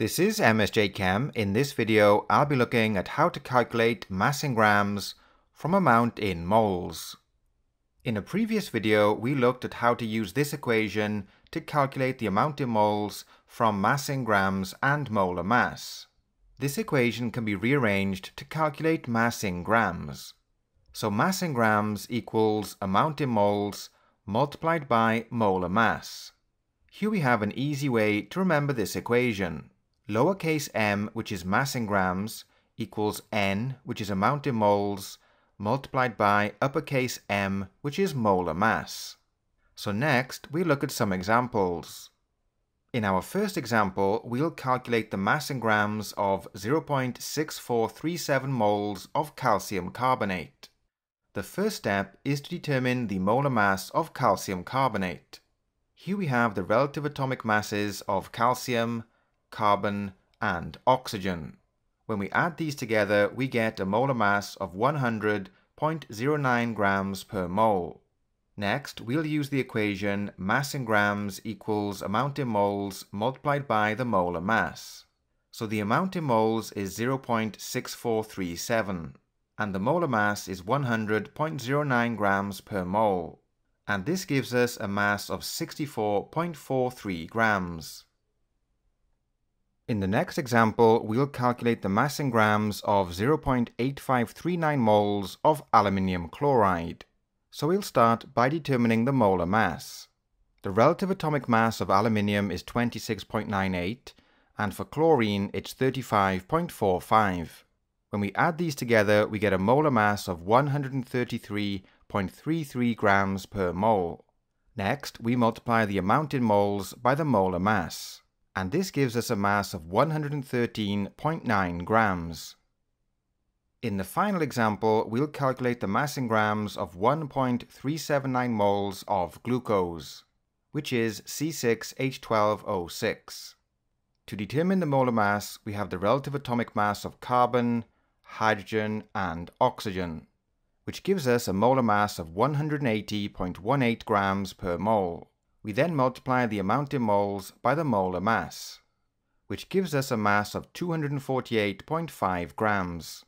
This is MSJ Chem. In this video, I'll be looking at how to calculate mass in grams from amount in moles. In a previous video, we looked at how to use this equation to calculate the amount in moles from mass in grams and molar mass. This equation can be rearranged to calculate mass in grams. So mass in grams equals amount in moles multiplied by molar mass. Here we have an easy way to remember this equation. Lowercase m, which is mass in grams, equals n, which is amount in moles, multiplied by uppercase m, which is molar mass. So next, we look at some examples. In our first example, we'll calculate the mass in grams of 0.6437 moles of calcium carbonate. The first step is to determine the molar mass of calcium carbonate. Here we have the relative atomic masses of calcium, carbon, and oxygen. When we add these together, we get a molar mass of 100.09 grams per mole. Next, we'll use the equation mass in grams equals amount in moles multiplied by the molar mass. So the amount in moles is 0.6437, and the molar mass is 100.09 grams per mole. And this gives us a mass of 64.43 grams. In the next example, we'll calculate the mass in grams of 0.8539 moles of aluminium chloride. So we'll start by determining the molar mass. The relative atomic mass of aluminium is 26.98 and for chlorine it's 35.45. When we add these together we get a molar mass of 133.33 grams per mole. Next we multiply the amount in moles by the molar mass and this gives us a mass of 113.9 grams. In the final example, we'll calculate the mass in grams of 1.379 moles of glucose, which is C6H12O6. To determine the molar mass, we have the relative atomic mass of carbon, hydrogen, and oxygen, which gives us a molar mass of 180.18 grams per mole. We then multiply the amount in moles by the molar mass, which gives us a mass of 248.5 grams.